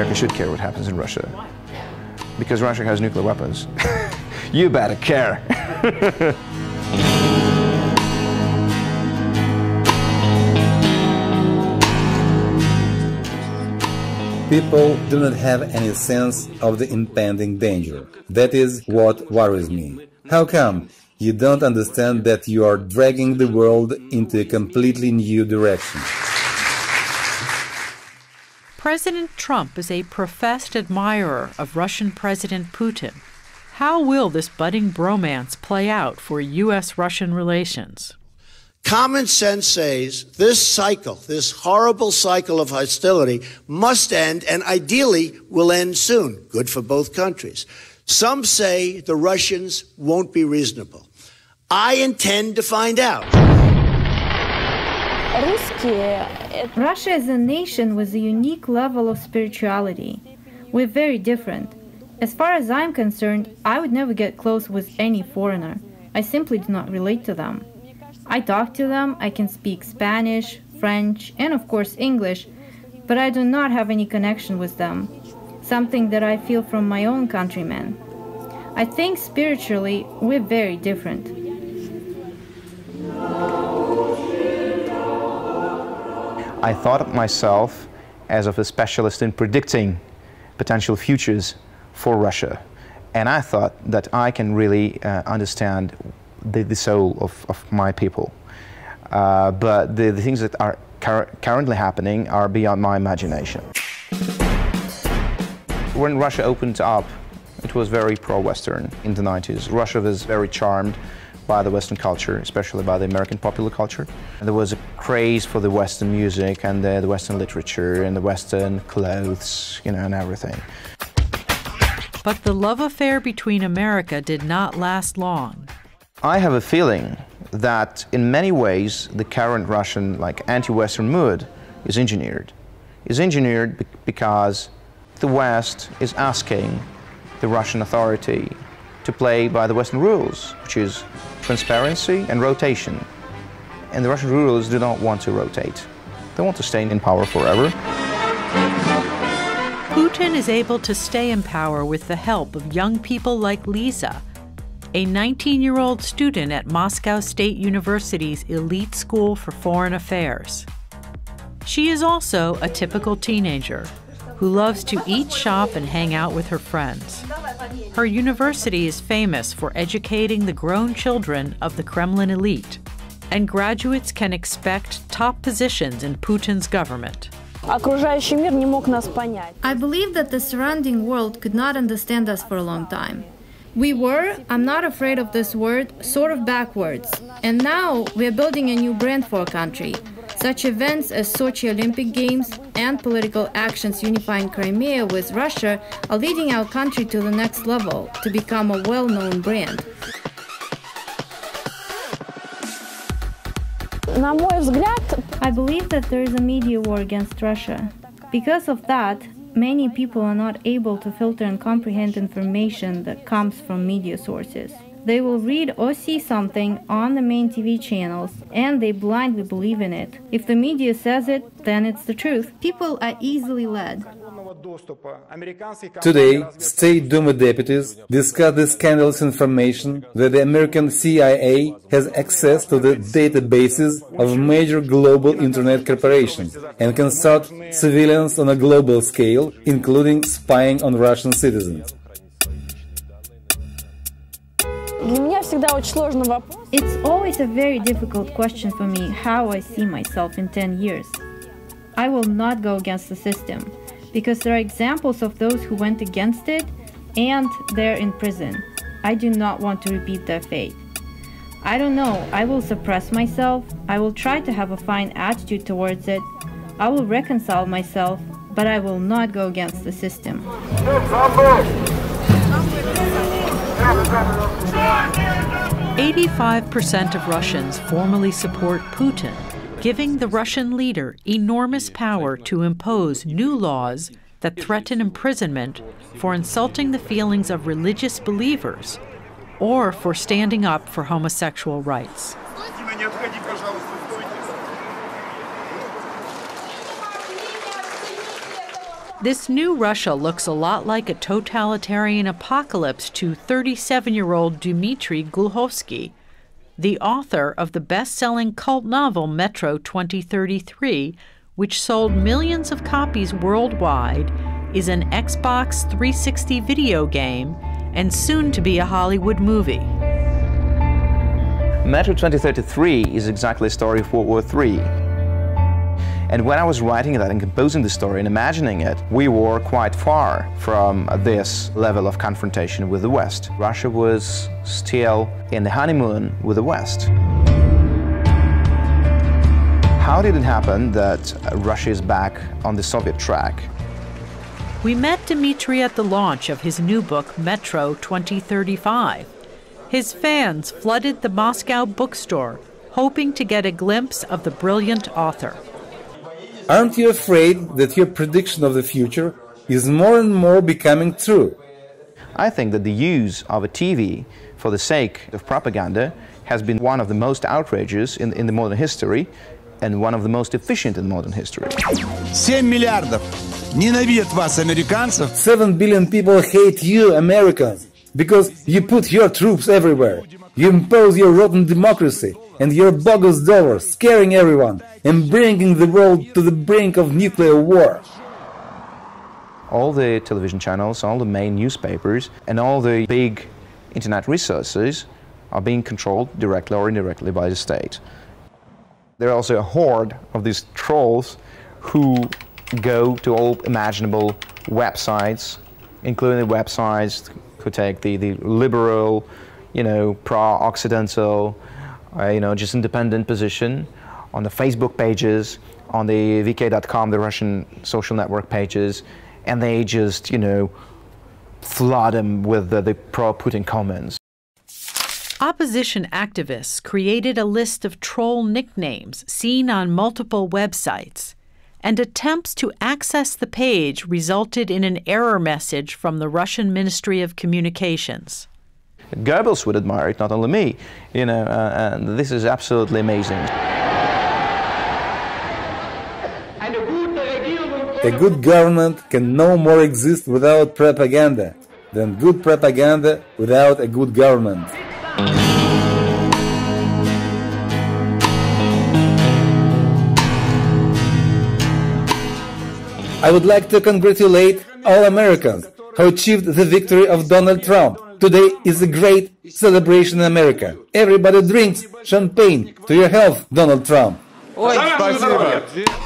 America should care what happens in Russia. Because Russia has nuclear weapons. you better care. People do not have any sense of the impending danger. That is what worries me. How come you don't understand that you are dragging the world into a completely new direction? President Trump is a professed admirer of Russian President Putin. How will this budding bromance play out for U.S. Russian relations? Common sense says this cycle, this horrible cycle of hostility, must end and ideally will end soon. Good for both countries. Some say the Russians won't be reasonable. I intend to find out. Э, Russia is a nation with a unique level of spirituality. We're very different. As far as I'm concerned, I would never get close with any foreigner. I simply do not relate to them. I talk to them, I can speak Spanish, French, and of course English, but I do not have any connection with them, something that I feel from my own countrymen. I think spiritually we're very different. I thought of myself as of a specialist in predicting potential futures for Russia. And I thought that I can really uh, understand the, the soul of, of my people. Uh, but the, the things that are cur currently happening are beyond my imagination. When Russia opened up, it was very pro-Western in the 90s. Russia was very charmed by the Western culture, especially by the American popular culture. And there was a craze for the Western music and the, the Western literature and the Western clothes, you know, and everything. But the love affair between America did not last long. I have a feeling that in many ways the current Russian like anti-Western mood is engineered. Is engineered because the West is asking the Russian authority to play by the Western rules, which is transparency and rotation. And the Russian rulers do not want to rotate. They want to stay in power forever. Putin is able to stay in power with the help of young people like Lisa, a 19 year old student at Moscow State University's elite school for foreign affairs. She is also a typical teenager who loves to eat, shop, and hang out with her friends. Her university is famous for educating the grown children of the Kremlin elite, and graduates can expect top positions in Putin's government. I believe that the surrounding world could not understand us for a long time. We were, I'm not afraid of this word, sort of backwards. And now we're building a new brand for our country. Such events as Sochi Olympic Games and political actions unifying Crimea with Russia are leading our country to the next level to become a well known brand. I believe that there is a media war against Russia. Because of that, many people are not able to filter and comprehend information that comes from media sources. They will read or see something on the main TV channels and they blindly believe in it. If the media says it, then it's the truth. People are easily led. Today, State Duma deputies discuss the scandalous information that the American CIA has access to the databases of major global internet corporations and can start civilians on a global scale, including spying on Russian citizens. It's always a very difficult question for me how I see myself in 10 years. I will not go against the system because there are examples of those who went against it and they're in prison. I do not want to repeat their fate. I don't know, I will suppress myself, I will try to have a fine attitude towards it, I will reconcile myself, but I will not go against the system. 85% of Russians formally support Putin giving the Russian leader enormous power to impose new laws that threaten imprisonment for insulting the feelings of religious believers or for standing up for homosexual rights. This new Russia looks a lot like a totalitarian apocalypse to 37 year old Dmitry Glukhovsky, the author of the best selling cult novel Metro 2033, which sold millions of copies worldwide, is an Xbox 360 video game and soon to be a Hollywood movie. Metro 2033 is exactly a story of World War III. And when I was writing that and composing the story and imagining it, we were quite far from this level of confrontation with the West. Russia was still in the honeymoon with the West. How did it happen that Russia is back on the Soviet track? We met Dmitry at the launch of his new book, Metro 2035. His fans flooded the Moscow bookstore, hoping to get a glimpse of the brilliant author. Aren't you afraid that your prediction of the future is more and more becoming true? I think that the use of a TV for the sake of propaganda has been one of the most outrageous in, in the modern history and one of the most efficient in modern history. 7 миллиардов ненавидят вас, американцев. 7 billion people hate you, Americans because you put your troops everywhere. You impose your rotten democracy and your bogus dollars, scaring everyone and bringing the world to the brink of nuclear war. All the television channels, all the main newspapers, and all the big internet resources are being controlled directly or indirectly by the state. There are also a horde of these trolls who go to all imaginable websites, including the websites who take the, the liberal, you know, pro-Occidental, uh, you know, just independent position on the Facebook pages, on the VK.com, the Russian social network pages, and they just, you know, flood them with the, the pro-Putin comments. Opposition activists created a list of troll nicknames seen on multiple websites and attempts to access the page resulted in an error message from the Russian Ministry of Communications. Goebbels would admire it, not only me, you know, uh, and this is absolutely amazing. A good government can no more exist without propaganda than good propaganda without a good government. I would like to congratulate all Americans who achieved the victory of Donald Trump. Today is a great celebration in America. Everybody drinks champagne to your health, Donald Trump. Ой, спасибо.